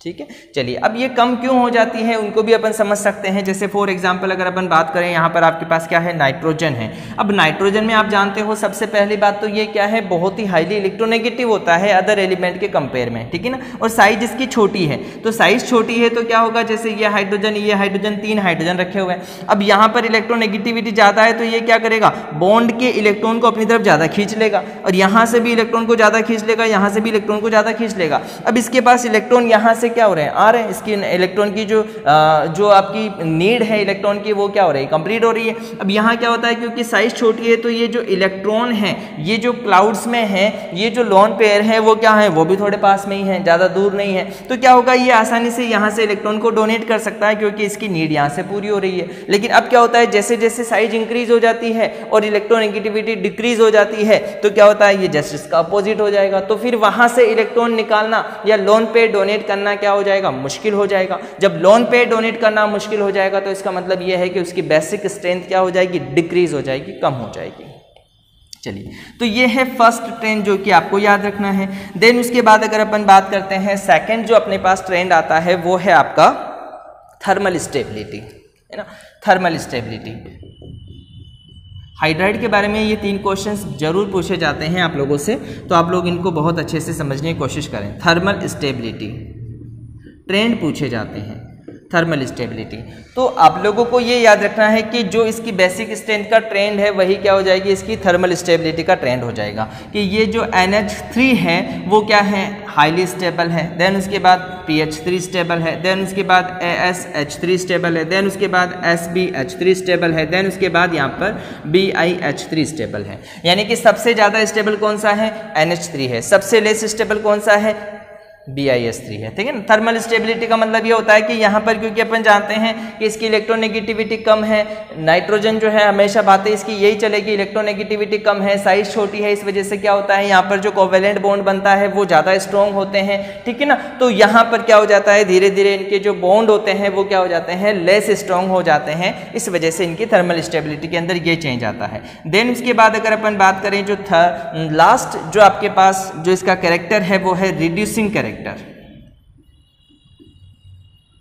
ठीक है? चलिए, अब ये कम क्यों हो जाती है? उनको भी अपन समझ सकते हैं। जैसे फॉर एग्जांपल अगर अपन बात करें, यहाँ पर आपके पास क्या है? नाइट्रोजन है। अब नाइट्रोजन में आप जानते हो, सबसे पहली बात तो ये क्या है? बहुत ही हाईली इलेक्ट्रोनेगेटिव होता है अदर एलिमेंट के कंपेयर में, ठीक है ना? और साइज़ इसकी छोटी है। तो साइज़ छोटी है तो क्या होगा? जैसे ये हाइड्रोजन ये हाइड्रोजन तीन हाइड्रोजन रखे हुए हैं। अब यहाँ पर इलेक्ट्रोनेगेटिविटी ज़्यादा है तो ये क्या करेगा? बॉन्ड के इलेक्ट्रॉन को अपनी तरफ़ ज़्यादा खींच लेगा। और यहाँ से भी इलेक्ट्रॉन को ज़्यादा खींच लेगा, यहाँ से भी इलेक्ट्रॉन को ज़्यादा खींच लेगा। अब इसके पास इलेक्ट्रॉन यहाँ से क्या हो रहे हैं? आ रहे हैं इसकी इलेक्ट्रॉन की जो आ, जो आपकी नीड है इलेक्ट्रॉन की वो क्या हो रही है? कंप्लीट हो रही है। अब यहाँ क्या होता है क्योंकि साइज़ छोटी है तो ये जो इलेक्ट्रॉन है ये जो क्लाउड्स में है ये जो लॉन पेयर है वो क्या है? वो भी थोड़े पास में ही है ज़्यादा दूर नहीं है। तो क्या होगा ये आसानी से यहाँ से इलेक्ट्रॉन को डोनेट कर सकता है क्योंकि इसकी नीड यहाँ से पूरी हो रही है। लेकिन अब क्या होता है जैसे जैसे साइज़ इंक्रीज हो जाती है और इलेक्ट्रोनेगेटिविटी डिक्रीज हो जाती है तो क्या होता है ये जस्ट इसका अपोजिट हो जाएगा। तो फिर वहाँ से इलेक्ट्रॉन निकालना या लोन पे डोनेट करना क्या हो जाएगा? मुश्किल हो जाएगा। जब लोन पे डोनेट करना मुश्किल हो जाएगा तो इसका मतलब यह है कि उसकी बेसिक स्ट्रेंथ क्या हो जाएगी? डिक्रीज हो जाएगी, कम हो जाएगी। चलिए तो ये है फ़र्स्ट ट्रेंड जो कि आपको याद रखना है। देन उसके बाद अगर अपन बात करते हैं सेकंड जो अपने पास ट्रेंड आता है, वो है आपका थर्मल स्टेबिलिटी है ना? थर्मल स्टेबिलिटी हाइड्राइड के बारे में ये तीन क्वेश्चंस ज़रूर पूछे जाते हैं आप लोगों से तो आप लोग इनको बहुत अच्छे से समझने की कोशिश करें। थर्मल स्टेबिलिटी ट्रेंड पूछे जाते हैं, थर्मल स्टेबिलिटी। तो आप लोगों को ये याद रखना है कि जो इसकी बेसिक स्ट्रेंथ का ट्रेंड है, वही क्या हो जाएगी? इसकी थर्मल स्टेबिलिटी का ट्रेंड हो जाएगा। कि ये जो एन एच थ्री है, वो क्या है? हाईली स्टेबल है। देन उसके बाद पी एच थ्री स्टेबल है। देन उसके बाद A S H three stable है। देन उसके बाद S B H three stable है। देन उसके बाद यहाँ पर B I H three stable है। यानी कि सबसे ज़्यादा स्टेबल कौन सा है? एन एच थ्री है। सबसे लेस स्टेबल कौन सा है? बी आई एस थ्री है, ठीक है ना? थर्मल स्टेबिलिटी का मतलब ये होता है कि यहाँ पर क्योंकि अपन जानते हैं कि इसकी इलेक्ट्रोनेगेटिविटी कम है नाइट्रोजन जो है हमेशा बातें इसकी यही चलेगी इलेक्ट्रोनेगेटिविटी कम है साइज़ छोटी है, इस वजह से क्या होता है, यहाँ पर जो कोवेलेंट बॉन्ड बनता है वो ज़्यादा स्ट्रॉन्ग होते हैं, ठीक है ना? तो यहाँ पर क्या हो जाता है धीरे धीरे इनके जो बॉन्ड होते हैं वो क्या हो जाते हैं लेस स्ट्रॉन्ग हो जाते हैं, इस वजह से इनकी थर्मल स्टेबिलिटी के अंदर ये चेंज आता है। देन इसके बाद अगर अपन बात करें जो लास्ट जो आपके पास जो इसका कैरेक्टर है वो है रिड्यूसिंग कैरेक्टर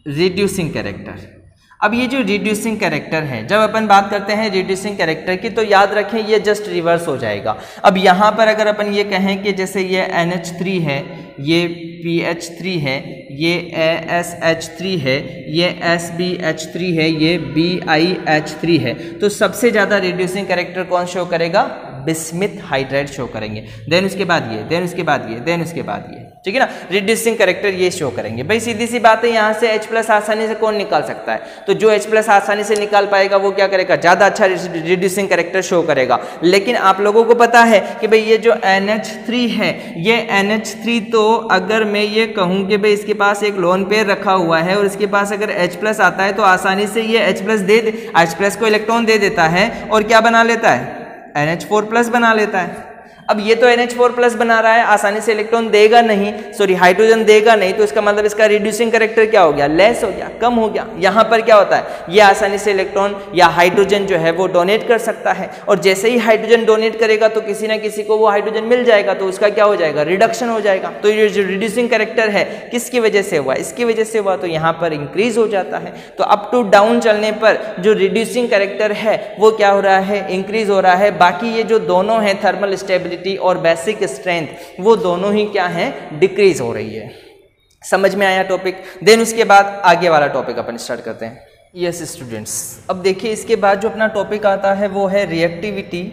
रिड्यूसिंग कैरेक्टर अब ये जो रिड्यूसिंग कैरेक्टर है, जब अपन बात करते हैं रिड्यूसिंग कैरेक्टर की तो याद रखें, ये जस्ट रिवर्स हो जाएगा। अब यहाँ पर अगर अपन ये कहें कि जैसे ये NH3 है, ये PH3 है, ये ASH3 है, ये SBH3 है, ये BiH3 है तो सबसे ज़्यादा रिड्यूसिंग कैरेक्टर कौन शो करेगा? बिस्मिथ हाइड्राइड शो करेंगे। देन उसके बाद ये देन उसके बाद ये देन उसके बाद ये। ठीक है ना? रिड्यूसिंग करेक्टर ये शो करेंगे। भाई सीधी सी बात है, यहाँ से H प्लस आसानी से कौन निकाल सकता है? तो जो H प्लस आसानी से निकाल पाएगा, वो क्या करेगा? ज़्यादा अच्छा रिड्यूसिंग करेक्टर शो करेगा। लेकिन आप लोगों को पता है कि भाई ये जो NH3 है, ये NH3 तो अगर मैं ये कहूँ कि भाई इसके पास एक लोन पेयर रखा हुआ है और इसके पास अगर प्लस आता है तो आसानी से ये H प्लस दे H प्लस को इलेक्ट्रॉन दे देता है और क्या बना लेता है? NH4 प्लस बना लेता है। अब ये तो NH4 प्लस बना रहा है, आसानी से इलेक्ट्रॉन देगा नहीं सॉरी हाइड्रोजन देगा नहीं तो इसका मतलब इसका रिड्यूसिंग करेक्टर क्या हो गया? लेस हो गया, कम हो गया। यहाँ पर क्या होता है? ये आसानी से इलेक्ट्रॉन या हाइड्रोजन जो है वो डोनेट कर सकता है। और जैसे ही हाइड्रोजन डोनेट करेगा तो किसी ना किसी को वो हाइड्रोजन मिल जाएगा तो उसका क्या हो जाएगा? रिडक्शन हो जाएगा। तो ये जो रिड्यूसिंग करेक्टर है, किसकी वजह से हुआ? इसकी वजह से हुआ तो यहाँ पर इंक्रीज हो जाता है। तो अप टू डाउन चलने पर जो रिड्यूसिंग करेक्टर है, वो क्या हो रहा है? इंक्रीज हो रहा है। बाकी ये जो दोनों है थर्मल स्टेबिलिटी फ्लेक्सिबिलिटी और बेसिक स्ट्रेंथ वो दोनों ही क्या हैं? डिक्रीज हो रही है। समझ में आया टॉपिक देन उसके बाद आगे वाला टॉपिक अपन स्टार्ट करते हैं। यस स्टूडेंट्स अब देखिए, इसके बाद जो अपना टॉपिक आता है वो है रिएक्टिविटी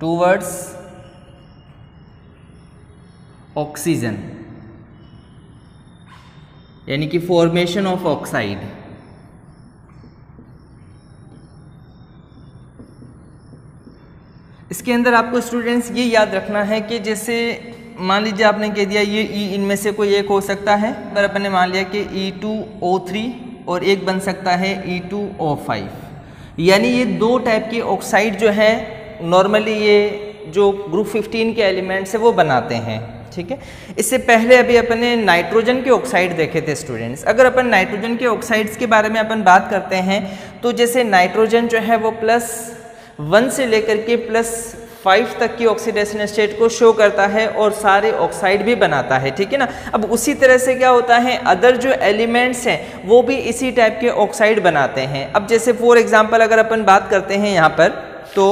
टूवर्ड्स ऑक्सीजन यानी कि फॉर्मेशन ऑफ़ ऑक्साइड इसके अंदर आपको स्टूडेंट्स ये याद रखना है कि जैसे मान लीजिए आपने कह दिया ये ई e इनमें से कोई एक हो सकता है, पर अपन ने मान लिया कि ई टू ओ थ्री और एक बन सकता है ई टू ओ फाइव यानी ये दो टाइप के ऑक्साइड जो है नॉर्मली ये जो ग्रुप 15 के एलिमेंट्स है, वो बनाते हैं, ठीक है? इससे पहले अभी अपने नाइट्रोजन के ऑक्साइड देखे थे स्टूडेंट्स अगर अपन नाइट्रोजन के ऑक्साइड्स के बारे में अपन बात करते हैं तो जैसे नाइट्रोजन जो है वो प्लस वन से लेकर के प्लस फाइव तक की ऑक्सीडेशन स्टेट को शो करता है और सारे ऑक्साइड भी बनाता है, ठीक है ना? अब उसी तरह से क्या होता है? अदर जो एलिमेंट्स हैं, वो भी इसी टाइप के ऑक्साइड बनाते हैं। अब जैसे फॉर एग्जांपल अगर अपन बात करते हैं यहाँ पर तो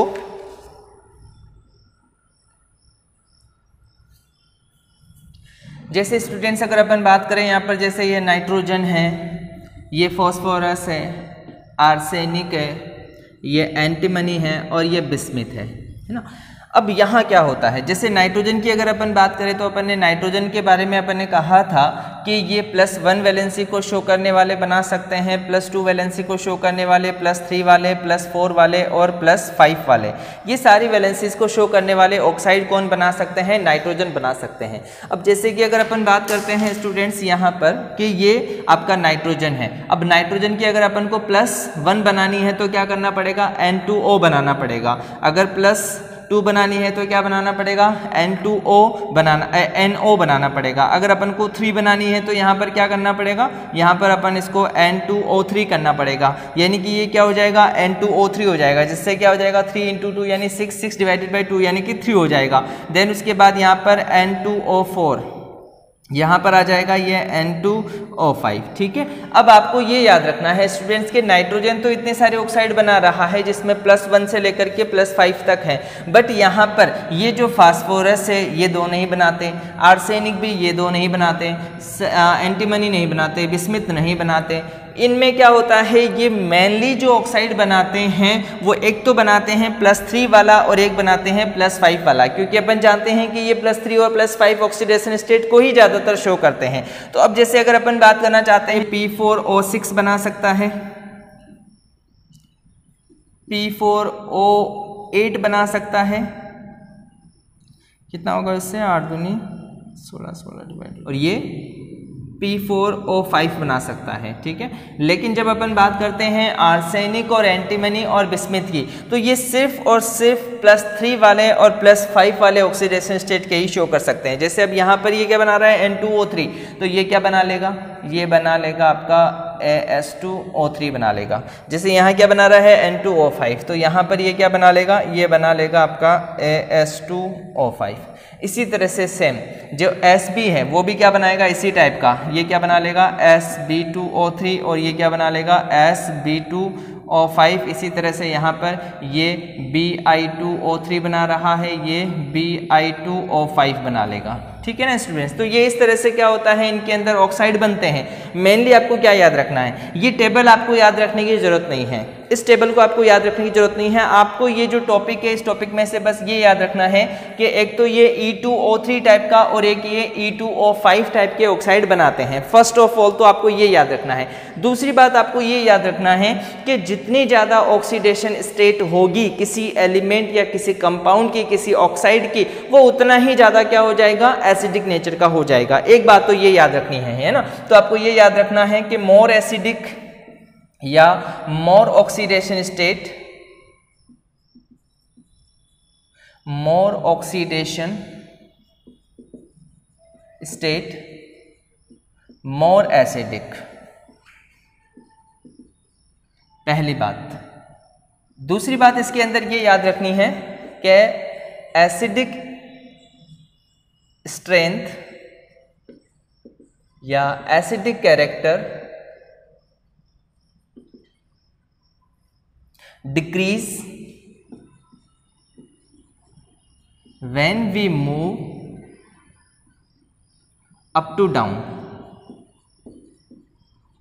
जैसे स्टूडेंट्स अगर अपन बात करें यहाँ पर, जैसे ये नाइट्रोजन है, ये फॉस्फोरस है आर्सेनिक है ये एंटीमनी है और ये बिस्मिथ है है ना? अब यहाँ क्या होता है? जैसे नाइट्रोजन की अगर अपन बात करें तो अपन ने नाइट्रोजन के बारे में अपन ने कहा था कि ये प्लस वन वैलेंसी को शो करने वाले बना सकते हैं प्लस टू वैलेंसी को शो करने वाले प्लस थ्री वाले प्लस फोर वाले और प्लस फाइव वाले। ये सारी वैलेंसीज को शो करने वाले ऑक्साइड कौन बना सकते हैं? नाइट्रोजन बना सकते हैं। अब जैसे कि अगर अपन बात करते हैं स्टूडेंट्स यहाँ पर कि ये आपका नाइट्रोजन है। अब नाइट्रोजन की अगर अपन को प्लस वन बनानी है तो क्या करना पड़ेगा? एन बनाना पड़ेगा। अगर प्लस टू बनानी है तो क्या बनाना पड़ेगा? एन टू ओ बनाना एन ओ बनाना पड़ेगा। अगर अपन को थ्री बनानी है तो यहाँ पर क्या करना पड़ेगा? यहाँ पर अपन इसको एन टू ओ थ्री करना पड़ेगा। यानी कि ये क्या हो जाएगा? एन टू ओ थ्री हो जाएगा, जिससे क्या हो जाएगा? थ्री इंटू टू यानी six six divided by two यानी कि थ्री हो जाएगा। देन उसके बाद यहाँ पर एन टू ओ फोर यहाँ पर आ जाएगा ये N2O5 ठीक है? अब आपको ये याद रखना है स्टूडेंट्स के नाइट्रोजन तो इतने सारे ऑक्साइड बना रहा है, जिसमें प्लस वन से लेकर के प्लस फाइव तक है। बट यहाँ पर ये जो फास्फोरस है, ये दो नहीं बनाते। आर्सेनिक भी ये दो नहीं बनाते। एंटीमनी नहीं बनाते। विस्मित नहीं बनाते। इनमें क्या होता है, ये मेनली जो ऑक्साइड बनाते हैं, वो एक तो बनाते हैं प्लस थ्री वाला और एक बनाते हैं प्लस फाइव वाला। क्योंकि अपन जानते हैं कि ये प्लस थ्री और प्लस फाइव ऑक्सीडेशन स्टेट को ही ज़्यादातर शो करते हैं। तो अब जैसे अगर अपन बात करना चाहते हैं पी फोर ओ सिक्स बना सकता है। पी फोर ओ एट बना सकता है। कितना होगा इससे? आठ दूनी सोलह सोलह डिवाइड और ये? पी फोर ओ फाइव बना सकता है, ठीक है? लेकिन जब अपन बात करते हैं आर्सेनिक और एंटीमनी और बिस्मिथ की तो ये सिर्फ़ और सिर्फ़ प्लस थ्री वाले और प्लस फाइव वाले ऑक्सीडेशन स्टेट के ही शो कर सकते हैं। जैसे अब यहाँ पर ये क्या बना रहा है? एन टू ओ थ्री तो ये क्या बना लेगा? ये बना लेगा आपका A S two O three बना लेगा। जैसे यहाँ क्या बना रहा है? एन टू ओ फाइव तो यहाँ पर ये क्या बना लेगा? ये बना लेगा आपका A S two O five इसी तरह से सेम जो एस बी है, वो भी क्या बनाएगा? इसी टाइप का. ये क्या बना लेगा? S B two O three और ये क्या बना लेगा? S B two O five इसी तरह से यहाँ पर ये B I two O three बना रहा है. ये B I two O five बना लेगा. ठीक है ना स्टूडेंट्स तो ये इस तरह से क्या होता है? इनके अंदर ऑक्साइड बनते हैं. मेनली आपको क्या याद रखना है? ये टेबल आपको याद रखने की ज़रूरत नहीं है. इस टेबल को आपको याद रखने की ज़रूरत नहीं है। आपको ये जो टॉपिक है, इस टॉपिक में से बस ये याद रखना है कि एक तो ये E2O3 टाइप का और एक ये E2O5 टाइप के ऑक्साइड बनाते हैं। फ़र्स्ट ऑफ़ ऑल तो आपको ये याद रखना है। दूसरी बात आपको ये याद रखना है कि जितनी ज़्यादा ऑक्सीडेशन स्टेट होगी किसी एलिमेंट या किसी कंपाउंड की, किसी ऑक्साइड की, वो उतना ही ज़्यादा क्या हो जाएगा? एसिडिक नेचर का हो जाएगा। एक बात तो ये याद रखनी है है ना? तो आपको ये याद रखना है कि मोर एसिडिक या more oxidation state, more oxidation state, more acidic. पहली बात। दूसरी बात इसके अंदर ये याद रखनी है कि एसिडिक स्ट्रेंथ या acidic character decrease when we move up to down.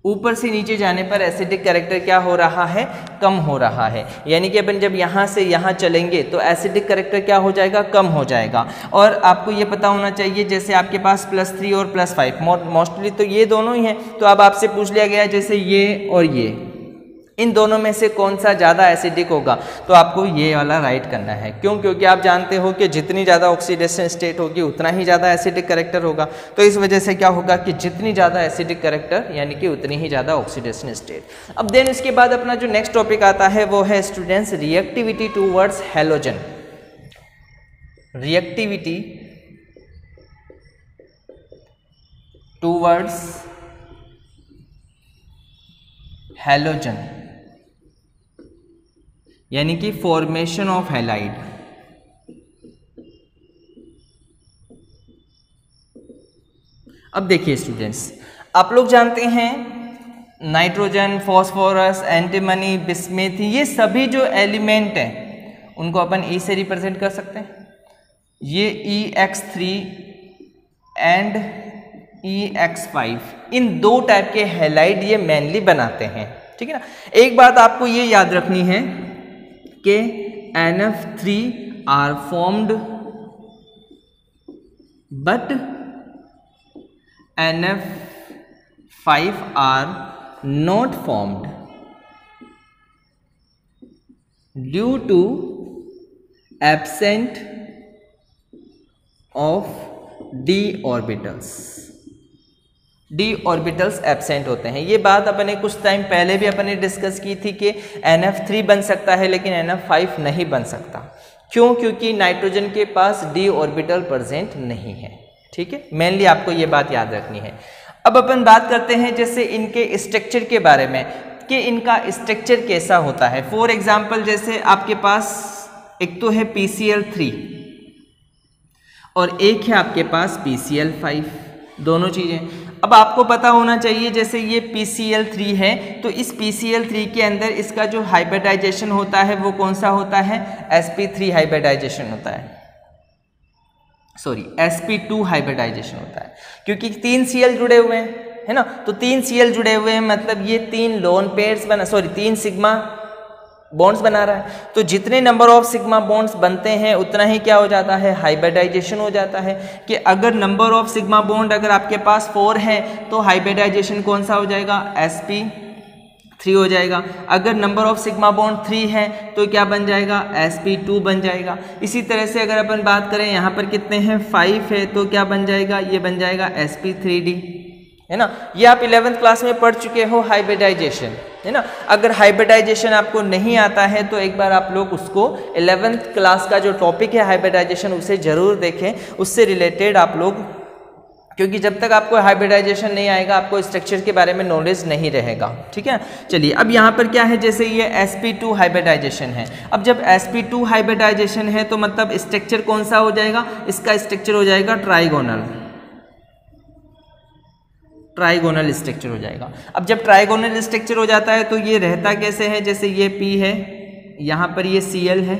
ऊपर से नीचे जाने पर एसिडिक कैरेक्टर क्या हो रहा है? कम हो रहा है। यानी कि अपन जब यहाँ से यहाँ चलेंगे तो एसिडिक कैरेक्टर क्या हो जाएगा? कम हो जाएगा। और आपको ये पता होना चाहिए, जैसे आपके पास प्लस थ्री और प्लस फाइव मोस्टली तो ये दोनों ही हैं तो अब आपसे पूछ लिया गया जैसे ये और ये। इन दोनों में से कौन सा ज़्यादा एसिडिक होगा? तो आपको ये वाला राइट करना है। क्यों? क्योंकि आप जानते हो कि जितनी ज़्यादा ऑक्सीडेशन स्टेट होगी, उतना ही ज़्यादा एसिडिक करेक्टर होगा। तो इस वजह से क्या होगा कि जितनी ज़्यादा एसिडिक करेक्टर यानी कि उतनी ही ज़्यादा ऑक्सीडेशन स्टेट अब देन इसके बाद अपना जो नेक्स्ट टॉपिक आता है, वो है students reactivity towards halogen reactivity towards halogen यानी कि फॉर्मेशन ऑफ़ हेलाइड अब देखिए स्टूडेंट्स आप लोग जानते हैं नाइट्रोजन फॉस्फोरस एंटीमनी बिस्मिथ ये सभी जो एलिमेंट हैं, उनको अपन ई से रिप्रेजेंट कर सकते हैं। ये E X three and E X five इन दो टाइप के हेलाइड ये मेनली बनाते हैं, ठीक है ना? एक बात आपको ये याद रखनी है कि NF3 are formed but NF5 are not formed due to absent of d orbitals D orbitals absent होते हैं। ये बात अपने कुछ टाइम पहले भी अपने डिस्कस की थी कि NF3 बन सकता है, लेकिन NF5 नहीं बन सकता। क्यों? क्योंकि नाइट्रोजन के पास डी ऑर्बिटल प्रजेंट नहीं है। ठीक है? मेनली आपको ये बात याद रखनी है। अब अपन बात करते हैं जैसे इनके स्ट्रक्चर के बारे में, कि इनका स्ट्रक्चर कैसा होता है। फॉर एग्ज़ाम्पल जैसे आपके पास एक तो है पी थ्री और एक है आपके पास पी दोनों चीज़ें। अब आपको पता होना चाहिए, जैसे ये PCl3 है तो इस PCl3 के अंदर इसका जो हाइब्रिडाइजेशन होता है, वो कौन सा होता है? Sp3 हाइब्रिडाइजेशन होता है। सॉरी sp2 हाइब्रिडाइजेशन होता है। क्योंकि तीन Cl जुड़े हुए हैं, है ना? तो तीन Cl जुड़े हुए हैं मतलब ये तीन लोन पेयर्स बना सॉरी तीन सिग्मा बॉन्ड्स बना रहा है। तो जितने नंबर ऑफ़ सिग्मा बॉन्ड्स बनते हैं, उतना ही क्या हो जाता है? हाइब्रिडाइजेशन हो जाता है कि अगर नंबर ऑफ़ सिग्मा बॉन्ड अगर आपके पास फोर है तो हाइब्रिडाइजेशन कौन सा हो जाएगा? एस पी थ्री हो जाएगा। अगर number of sigma bond three है तो क्या बन जाएगा? एस पी टू बन जाएगा। इसी तरह से अगर अपन बात करें, यहाँ पर कितने हैं? फाइव है तो क्या बन जाएगा? ये बन जाएगा एस पी थ्री डी है ना? ये आप इलेवेंथ क्लास में पढ़ चुके हो हाइब्रिडाइजेशन है ना? अगर हाइब्रिडाइजेशन आपको नहीं आता है तो एक बार आप लोग उसको इलेवेंथ क्लास का जो टॉपिक है हाइब्रिडाइजेशन उसे ज़रूर देखें। उससे रिलेटेड आप लोग, क्योंकि जब तक आपको हाइब्रिडाइजेशन नहीं आएगा, आपको स्ट्रक्चर के बारे में नॉलेज नहीं रहेगा। ठीक है? चलिए, अब यहाँ पर क्या है? जैसे ये sp2 हाइब्रिडाइजेशन है। अब जब sp2 हाइब्रिडाइजेशन है तो मतलब स्ट्रक्चर कौन सा हो जाएगा? इसका स्ट्रक्चर हो जाएगा ट्राइगोनल ट्राइगोनल स्ट्रक्चर हो जाएगा। अब जब ट्राइगोनल स्ट्रक्चर हो जाता है तो ये रहता कैसे है? जैसे ये पी है, यहाँ पर ये सी है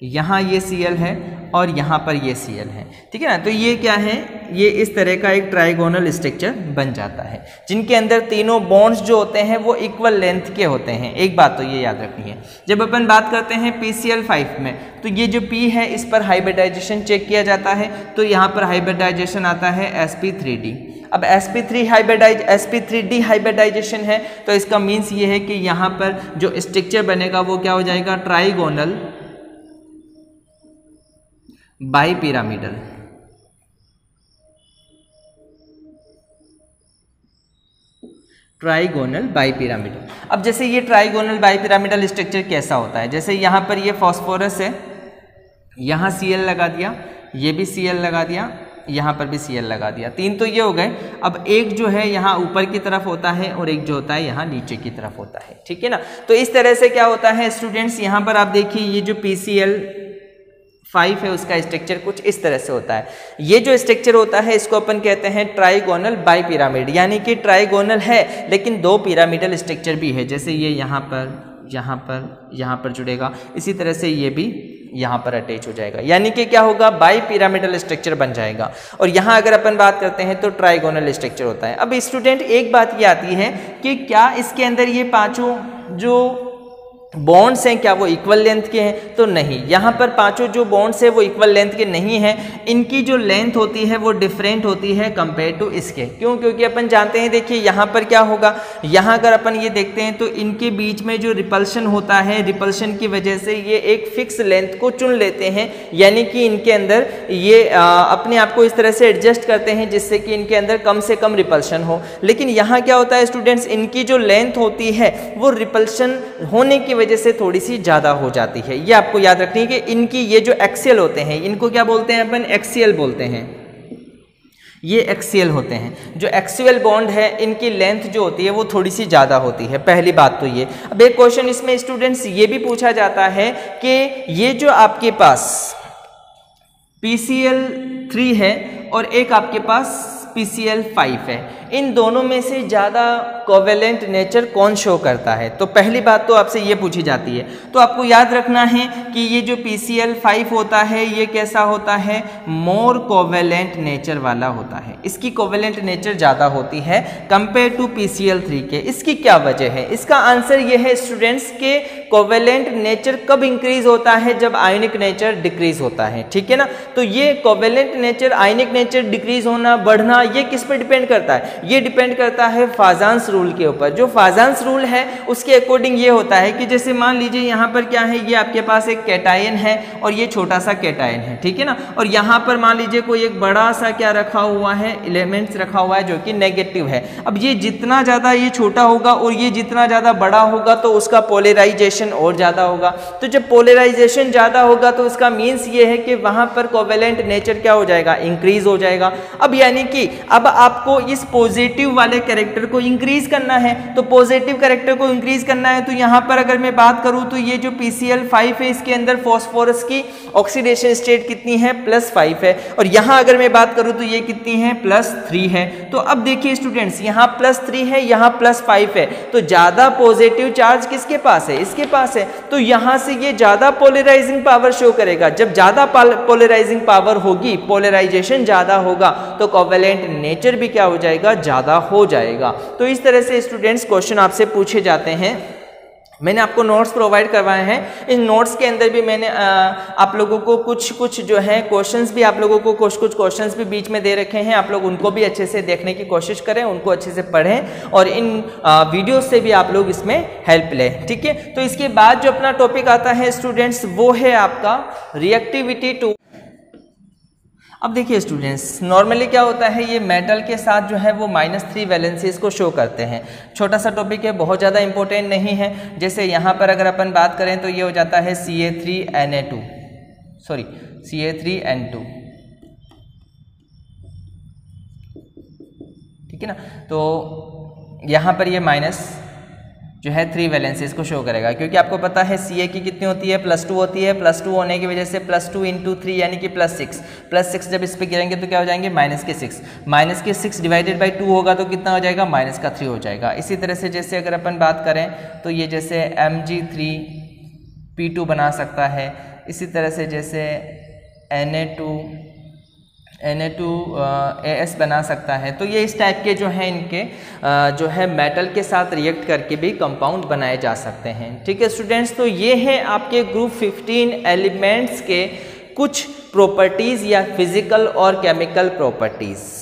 यहाँ ये Cl है और यहाँ पर ये Cl है। ठीक है ना? तो ये क्या है? ये इस तरह का एक ट्राइगोनल स्ट्रक्चर बन जाता है। जिनके अंदर तीनों बॉन्ड्स जो होते हैं, वो इक्वल लेंथ के होते हैं। एक बात तो ये याद रखनी है। जब अपन बात करते हैं पी सी एल फाइव में तो ये जो P है, इस पर हाइब्रिडाइजेशन चेक किया जाता है। तो यहाँ पर हाइब्रिडाइजेशन आता है एस पी थ्री डी अब S P three hybridize sp3d hybridization है तो इसका मीन्स ये है कि यहाँ पर जो स्ट्रक्चर बनेगा, वो क्या हो जाएगा? Trigonal bipyramidal. Trigonal bipyramidal. अब जैसे ये ट्राइगोनल बाई पिरामिडल स्ट्रक्चर कैसा होता है? जैसे यहाँ पर ये फॉस्फोरस है, यहाँ सी लगा दिया, ये भी सी लगा दिया, यहाँ पर भी सी एल लगा दिया। तीन तो ये हो गए। अब एक जो है यहाँ ऊपर की तरफ़ होता है और एक जो होता है यहाँ नीचे की तरफ़ होता है। ठीक है ना? तो इस तरह से क्या होता है स्टूडेंट्स यहाँ पर आप देखिए, ये जो पी सी एल फाइव है, उसका स्ट्रक्चर कुछ इस तरह से होता है। ये जो स्ट्रक्चर होता है, इसको अपन कहते हैं ट्राइगोनल बाई पिरामिड यानी कि ट्राइगोनल है, लेकिन दो पिरामिडल स्ट्रक्चर भी है, जैसे ये यहाँ पर यहाँ पर यहाँ पर जुड़ेगा, इसी तरह से ये भी यहाँ पर अटैच हो जाएगा। यानी कि क्या होगा बाई पिरामिडल स्ट्रक्चर बन जाएगा। और यहाँ अगर अपन बात करते हैं तो ट्राइगोनल स्ट्रक्चर होता है। अब स्टूडेंट, एक बात ये आती है कि क्या इसके अंदर ये पाँचों जो बॉन्ड्स हैं क्या वो इक्वल लेंथ के हैं? तो नहीं। यहाँ पर पाँचों जो बॉन्ड्स हैं वो इक्वल लेंथ के नहीं हैं। इनकी जो लेंथ होती है वो डिफरेंट होती है कंपेयर टू इसके। क्यों? क्योंकि अपन जानते हैं देखिए यहाँ पर क्या होगा? यहाँ अगर अपन ये देखते हैं तो इनके बीच में जो रिपल्शन होता है रिपल्शन की वजह से ये एक फिक्स लेंथ को चुन लेते हैं। यानी कि इनके अंदर ये आ, अपने आप को इस तरह से एडजस्ट करते हैं जिससे कि इनके अंदर कम से कम रिपल्शन हो। लेकिन यहाँ क्या होता है स्टूडेंट्स इनकी जो लेंथ होती है वो रिपल्शन होने की वजह से थोड़ी सी ज़्यादा हो जाती है। ये आपको याद रखनी है कि इनकी ये जो एक्सियल होते हैं, इनको क्या बोलते हैं अपन? एक्सियल बोलते हैं। ये एक्सियल होते हैं। जो एक्सियल बॉन्ड है, इनकी लेंथ जो होती है, वो थोड़ी सी ज़्यादा होती है। पहली बात तो ये। अब एक क्वेश्चन इसमें स्टूडेंट्स ये भी पूछा जाता है कि ये जो आपके पास पी सी एल थ्री है और एक आपके पास पी सी एल फाइव है। इन दोनों में से ज़्यादा कोवेलेंट नेचर कौन शो करता है? तो पहली बात तो आपसे ये पूछी जाती है। तो आपको याद रखना है कि ये जो पी सी एल फाइव होता है, ये कैसा होता है? मोर कोवेलेंट नेचर वाला होता है। इसकी कोवेलेंट नेचर ज़्यादा होती है compare to P C L three के। इसकी क्या वजह है? इसका आंसर ये है स्टूडेंट्स के कोवेलेंट नेचर कब इंक्रीज होता है? जब आयनिक नेचर डिक्रीज होता है। ठीक है ना? तो ये covalent nature ionic nature decrease होना, बढ़ना, ये किस पर डिपेंड करता है? ये डिपेंड करता है फाजांस रूल के ऊपर। जो फाजांस रूल है, उसके अकॉर्डिंग ये होता है कि जैसे मान लीजिए यहाँ पर क्या है? ये आपके पास एक कैटायन है और ये छोटा सा कैटायन है। ठीक है ना? और यहाँ पर मान लीजिए कोई एक बड़ा सा क्या रखा हुआ है? एलिमेंट्स रखा हुआ है जो कि नेगेटिव है। अब ये जितना ज़्यादा ये छोटा होगा और ये जितना ज़्यादा बड़ा होगा तो उसका पोलराइजेशन और ज़्यादा होगा। तो जब पोलराइजेशन ज़्यादा होगा तो उसका मीन्स ये है कि वहाँ पर कोवेलेंट नेचर क्या हो जाएगा? इंक्रीज हो जाएगा। अब यानी कि अब आपको इस पॉजिटिव वाले कैरेक्टर को इंक्रीज करना है। तो पॉजिटिव कैरेक्टर को इंक्रीज करना है। तो यहाँ पर अगर मैं बात करूँ तो ये जो पी है, इसके अंदर फॉस्फोरस की ऑक्सीडेशन स्टेट कितनी है? प्लस फाइव है। और यहाँ अगर मैं बात करूँ तो ये कितनी है? प्लस थ्री है। तो अब देखिए स्टूडेंट्स यहाँ प्लस थ्री है, यहाँ प्लस फाइव है। तो ज़्यादा पॉजिटिव चार्ज किसके पास है? इसके पास है तो यहाँ से ये ज़्यादा पोलराइजिंग पावर शो करेगा। जब ज़्यादा पोलराइजिंग पावर होगी पोलराइजेशन ज़्यादा होगा तो कोवेलेंट नेचर भी क्या हो जाएगा? ज़्यादा हो जाएगा। तो इस तरह से स्टूडेंट्स क्वेश्चन आपसे पूछे जाते हैं मैंने आपको नोट्स प्रोवाइड करवाए हैं। इन नोट्स के अंदर भी मैंने आ, आप लोगों को कुछ कुछ जो है क्वेश्चंस भी आप लोगों को कुछ कुछ क्वेश्चंस भी बीच में दे रखे हैं। आप लोग उनको भी अच्छे से देखने की कोशिश करें उनको अच्छे से पढ़ें और इन वीडियो से भी आप लोग इसमें हेल्प लें ठीक है? तो इसके बाद जो अपना टॉपिक आता है स्टूडेंट्स वो है आपका रिएक्टिविटी टू अब देखिए स्टूडेंट्स नॉर्मली क्या होता है, ये मेटल के साथ जो है वो माइनस थ्री वैलेंसीज को शो करते हैं। छोटा सा टॉपिक है, बहुत ज़्यादा इंपॉर्टेंट नहीं है। जैसे यहाँ पर अगर अपन बात करें तो ये हो जाता है C A three N A two sorry C A three N two ठीक है ना? तो यहाँ पर ये माइनस जो है थ्री वैलेंसीज को शो करेगा। क्योंकि आपको पता है सी ए की कितनी होती है प्लस टू होती है प्लस टू होने की वजह से प्लस टू इंटू थ्री यानी कि प्लस सिक्स प्लस सिक्स जब इस पर गिरेंगे तो क्या हो जाएँगे? माइनस के सिक्स माइनस के सिक्स डिवाइडेड बाई टू होगा तो कितना हो जाएगा? माइनस का थ्री हो जाएगा। इसी तरह से जैसे अगर अपन बात करें तो ये जैसे M G three P two बना सकता है। इसी तरह से जैसे N A two N A two A S बना सकता है। तो ये इस टाइप के जो हैं इनके आ, जो है मेटल के साथ रिएक्ट करके भी कंपाउंड बनाए जा सकते हैं। ठीक है स्टूडेंट्स तो ये है आपके ग्रुप 15 एलिमेंट्स के कुछ प्रॉपर्टीज़ या फ़िज़िकल और केमिकल प्रॉपर्टीज़